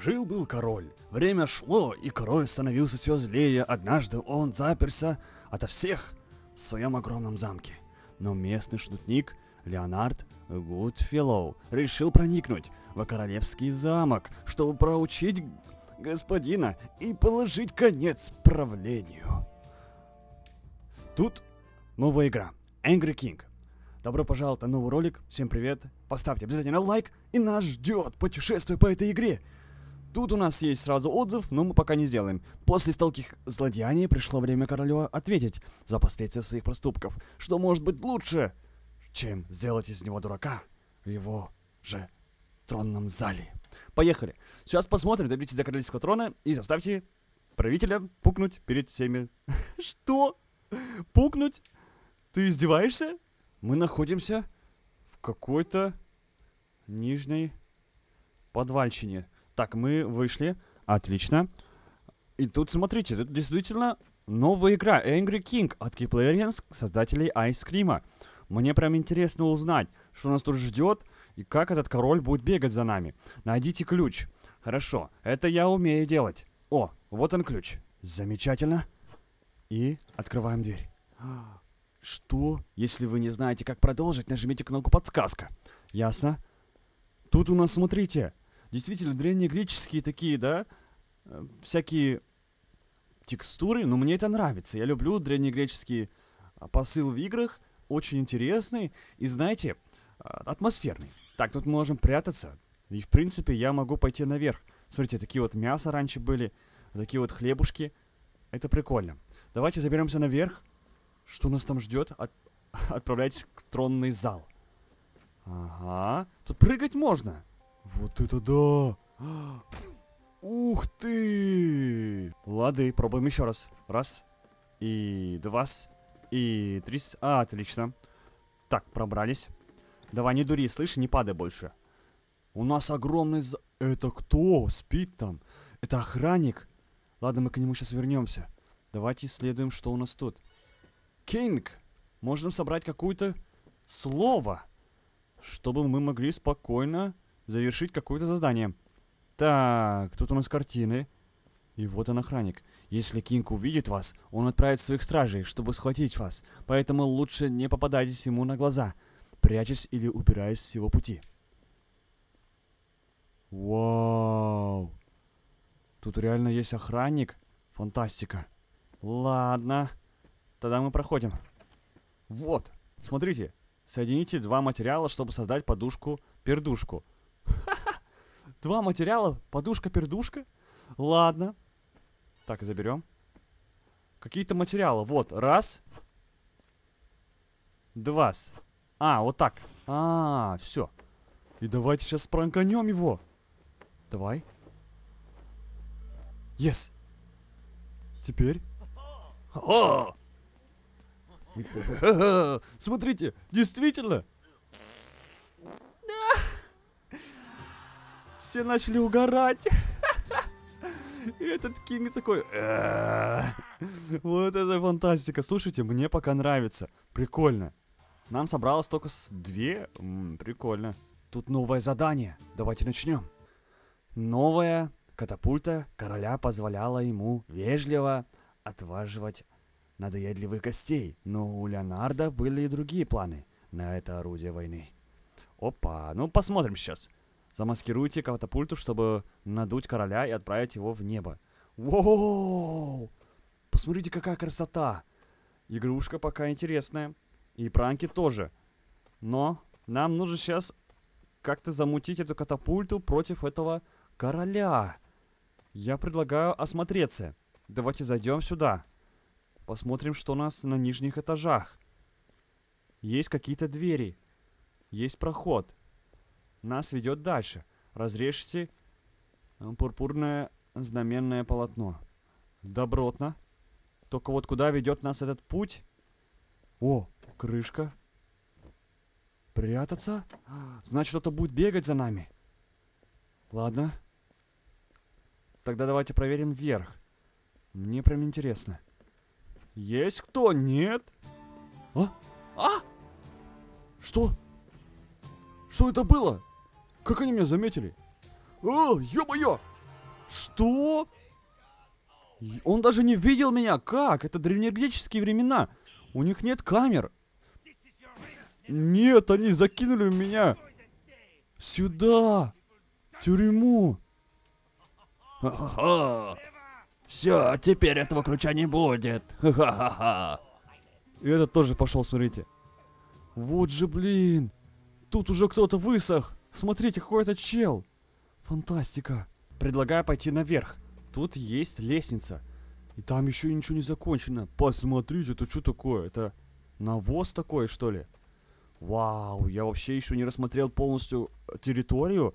Жил-был король. Время шло, и король становился все злее. Однажды он заперся ото всех в своем огромном замке. Но местный шутник Леонард Гудфеллоу решил проникнуть в королевский замок, чтобы проучить господина и положить конец правлению. Тут новая игра. Angry King. Добро пожаловать на новый ролик. Всем привет. Поставьте обязательно лайк. И нас ждет путешествие по этой игре. Тут у нас есть сразу отзыв, но мы пока не сделаем. После стольких злодеяний пришло время королю ответить за последствия своих проступков. Что может быть лучше, чем сделать из него дурака в его же тронном зале? Поехали. Сейчас посмотрим, доберитесь до королевского трона и заставьте правителя пукнуть перед всеми. Что? Пукнуть? Ты издеваешься? Мы находимся в какой-то нижней подвальщине. Так, мы вышли. Отлично. И тут, смотрите, тут действительно новая игра Angry King от Keyplayers, создателей Ice Cream. Мне прям интересно узнать, что нас тут ждет и как этот король будет бегать за нами. Найдите ключ. Хорошо, это я умею делать. О, вот он ключ. Замечательно. И открываем дверь. Что? Если вы не знаете, как продолжить, нажмите кнопку подсказка. Ясно? Тут у нас, смотрите, действительно древнегреческие такие, да, э, всякие текстуры, но мне это нравится. Я люблю древнегреческие а, посыл в играх, очень интересный и, знаете, а, атмосферный. Так, тут мы можем прятаться, и, в принципе, я могу пойти наверх. Смотрите, такие вот мясо раньше были, такие вот хлебушки. Это прикольно. Давайте заберемся наверх. Что нас там ждет? От... Отправляйтесь в тронный зал. Ага. Тут прыгать можно. Вот это да! Ух ты! Лады, пробуем еще раз. Раз. И два. И три. А, отлично. Так, пробрались. Давай, не дури, слышь, не падай больше. У нас огромный за... Это кто? Спит там? Это охранник? Ладно, мы к нему сейчас вернемся. Давайте исследуем, что у нас тут. Кинг! Можем собрать какое-то слово, чтобы мы могли спокойно завершить какое-то задание. Так, тут у нас картины. И вот он охранник. Если Кинг увидит вас, он отправит своих стражей, чтобы схватить вас. Поэтому лучше не попадайтесь ему на глаза, прячась или убираясь с его пути. Вау! Тут реально есть охранник? Фантастика. Ладно. Тогда мы проходим. Вот, смотрите. Соедините два материала, чтобы создать подушку-пердушку. Два материала, подушка-пердушка. Ладно. Так, заберем. Какие-то материалы. Вот, раз. Два. А, вот так. А, все. И давайте сейчас пранканем его. Давай. Yes. Теперь. О! Смотрите, действительно. Все начали угорать. И этот Кинг такой... Вот это фантастика. Слушайте, мне пока нравится. Прикольно. Нам собралось только с две. прикольно. Тут новое задание. Давайте начнем. Новая катапульта короля позволяла ему вежливо отваживать надоедливых гостей. Но у Леонардо были и другие планы на это орудие войны. Опа, ну посмотрим сейчас. Замаскируйте катапульту, чтобы надуть короля и отправить его в небо. Воу! Посмотрите, какая красота! Игрушка пока интересная. И пранки тоже. Но нам нужно сейчас как-то замутить эту катапульту против этого короля. Я предлагаю осмотреться. Давайте зайдем сюда. Посмотрим, что у нас на нижних этажах. Есть какие-то двери. Есть проход нас ведет дальше. Разрежьте э, пурпурное знаменное полотно. Добротно. Только вот куда ведет нас этот путь? О, крышка. Прятаться? Значит, кто-то будет бегать за нами. Ладно. Тогда давайте проверим вверх. Мне прям интересно. Есть кто? Нет? А? А? Что? Что это было? Как они меня заметили? О, ё-моё! Что? Он даже не видел меня. Как? Это древнегреческие времена. У них нет камер. Нет, они закинули меня сюда, тюрьму. Ха-ха-ха. Все, теперь этого ключа не будет. Ха-ха-ха. И этот тоже пошел, смотрите. Вот же, блин. Тут уже кто-то высох. Смотрите, какой это чел. Фантастика. Предлагаю пойти наверх. Тут есть лестница. И там еще ничего не закончено. Посмотрите, это что такое? Это навоз такой, что ли? Вау, я вообще еще не рассмотрел полностью территорию.